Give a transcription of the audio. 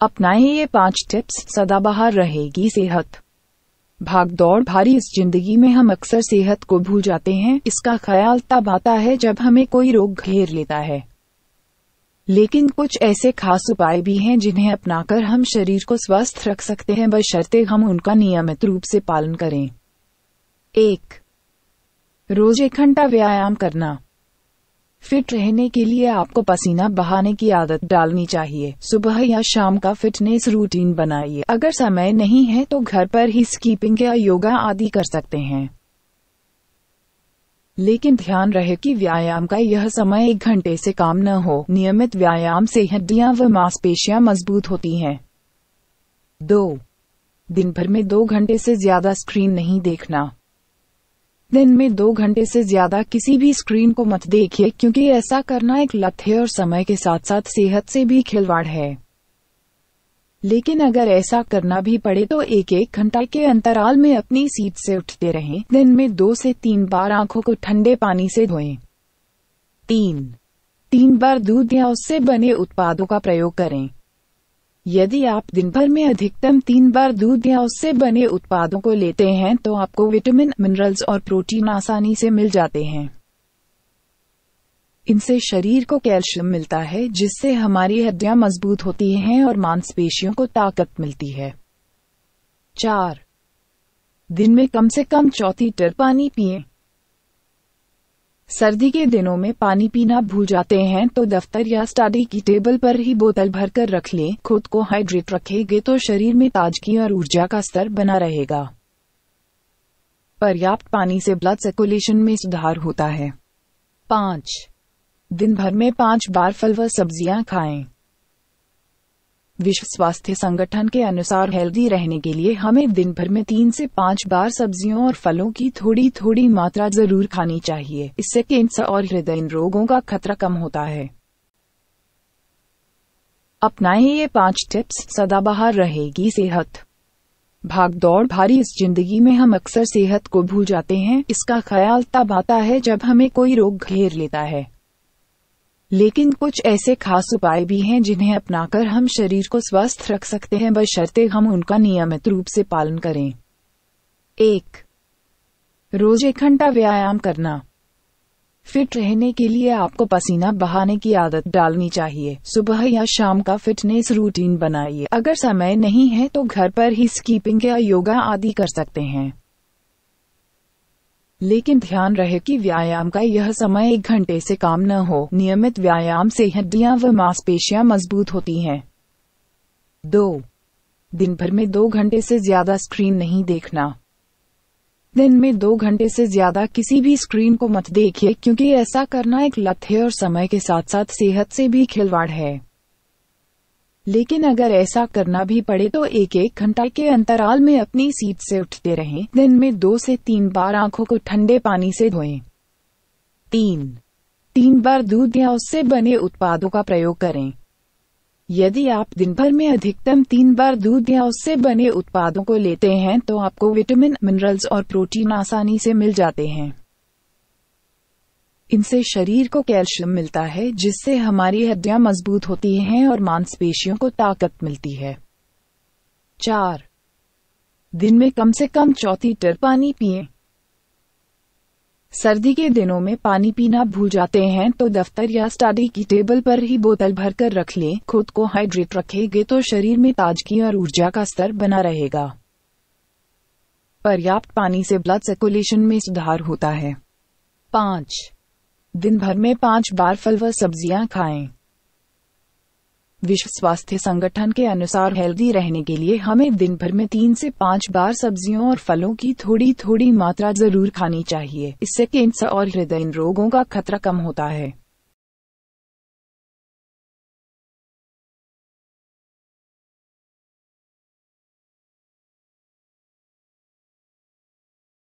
अपनाएँ ये पाँच टिप्स, सदाबहार रहेगी सेहत। भाग दौड़, भारी इस ज़िंदगी में हम अक्सर सेहत को भूल जाते हैं। इसका ख्याल तब आता है जब हमें कोई रोग घेर लेता है। लेकिन कुछ ऐसे खास उपाय भी हैं जिन्हें अपनाकर हम शरीर को स्वस्थ रख सकते हैं, बशर्ते हम उनका नियमित रूप से पालन करें। एक, रोज एक घंटा व्यायाम करना। फिट रहने के लिए आपको पसीना बहाने की आदत डालनी चाहिए। सुबह या शाम का फिटनेस रूटीन बनाइए। अगर समय नहीं है तो घर पर ही स्कीपिंग या योगा आदि कर सकते हैं। लेकिन ध्यान रहे कि व्यायाम का यह समय एक घंटे से काम न हो। नियमित व्यायाम से हड्डियाँ व मांसपेशियाँ मज़बूत होती हैं। दो, दिन भर में दो घंटे से ज़्यादा स्क्रीन नहीं देखना। दिन में दो घंटे से ज़्यादा किसी भी स्क्रीन को मत देखिए, क्योंकि ऐसा करना एक लत है और समय के साथ साथ सेहत से भी खिलवाड़ है। लेकिन अगर ऐसा करना भी पड़े तो एक एक घंटा के अंतराल में अपनी सीट से उठते रहें। दिन में दो से तीन बार आँखों को ठंडे पानी से धोएँ। तीन। तीन बार दूध या उससे बने उत्पादों का प्रयोग करें। यदि आप दिन भर में अधिकतम तीन बार दूध या उससे बने उत्पादों को लेते हैं तो आपको विटामिन, मिनरल्स और प्रोटीन आसानी से मिल जाते हैं। इनसे शरीर को कैल्शियम मिलता है, जिससे हमारी हड्डियाँ मज़बूत होती हैं और मांसपेशियों को ताकत मिलती है। चार, दिन में कम से कम चौथी टर पानी पिए। सर्दी के दिनों में पानी पीना भूल जाते हैं तो दफ्तर या स्टडी की टेबल पर ही बोतल भरकर रख लें। खुद को हाइड्रेट रखेंगे तो शरीर में ताजगी और ऊर्जा का स्तर बना रहेगा। पर्याप्त पानी से ब्लड सर्कुलेशन में सुधार होता है। पाँच। दिन भर में पाँच बार फल व सब्ज़ियाँ खाएँ। विश्व स्वास्थ्य संगठन के अनुसार हेल्दी रहने के लिए हमें दिन भर में तीन से पाँच बार सब्जियों और फलों की थोड़ी थोड़ी मात्रा ज़रूर खानी चाहिए। इससे कैंसर और हृदय रोगों का खतरा कम होता है। अपनाएँ ये पाँच टिप्स, सदाबहार रहेगी सेहत। भाग दौड़, भारी इस ज़िंदगी में हम अक्सर सेहत को भूल जाते हैं। इसका ख्याल तब आता है जब हमें कोई रोग घेर लेता है। लेकिन कुछ ऐसे खास उपाय भी हैं जिन्हें अपनाकर हम शरीर को स्वस्थ रख सकते हैं, बशर्ते हम उनका नियमित रूप से पालन करें। एक, रोज एक घंटा व्यायाम करना। फिट रहने के लिए आपको पसीना बहाने की आदत डालनी चाहिए। सुबह या शाम का फिटनेस रूटीन बनाइए। अगर समय नहीं है तो घर पर ही स्कीपिंग या योगा आदि कर सकते हैं। लेकिन ध्यान रहे कि व्यायाम का यह समय एक घंटे से काम न हो। नियमित व्यायाम से हड्डियाँ व मांसपेशियाँ मज़बूत होती हैं। दो, दिन भर में दो घंटे से ज़्यादा स्क्रीन नहीं देखना। दिन में दो घंटे से ज़्यादा किसी भी स्क्रीन को मत देखिए, क्योंकि ऐसा करना एक लत है और समय के साथ साथ सेहत से भी खिलवाड़ है। लेकिन अगर ऐसा करना भी पड़े तो एक एक घंटा के अंतराल में अपनी सीट से उठते रहें। दिन में दो से तीन बार आँखों को ठंडे पानी से धोएँ। तीन। तीन बार दूध या उससे बने उत्पादों का प्रयोग करें। यदि आप दिन भर में अधिकतम तीन बार दूध या उससे बने उत्पादों को लेते हैं तो आपको विटामिन, मिनरल्स और प्रोटीन आसानी से मिल जाते हैं। इनसे शरीर को कैल्शियम मिलता है, जिससे हमारी हड्डियाँ मज़बूत होती हैं और मांसपेशियों को ताकत मिलती है। चार, दिन में कम से कम चौथी टर पानी पिए। सर्दी के दिनों में पानी पीना भूल जाते हैं तो दफ्तर या स्टडी की टेबल पर ही बोतल भरकर रख लें। खुद को हाइड्रेट रखेंगे तो शरीर में ताजगी और ऊर्जा का स्तर बना रहेगा। पर्याप्त पानी से ब्लड सर्कुलेशन में सुधार होता है। पाँच दिन भर में पाँच बार फल व सब्ज़ियाँ खाएँ। विश्व स्वास्थ्य संगठन के अनुसार हेल्दी रहने के लिए हमें दिन भर में तीन से पाँच बार सब्जियों और फलों की थोड़ी थोड़ी मात्रा ज़रूर खानी चाहिए। इससे कैंसर और हृदय रोगों का खतरा कम होता है।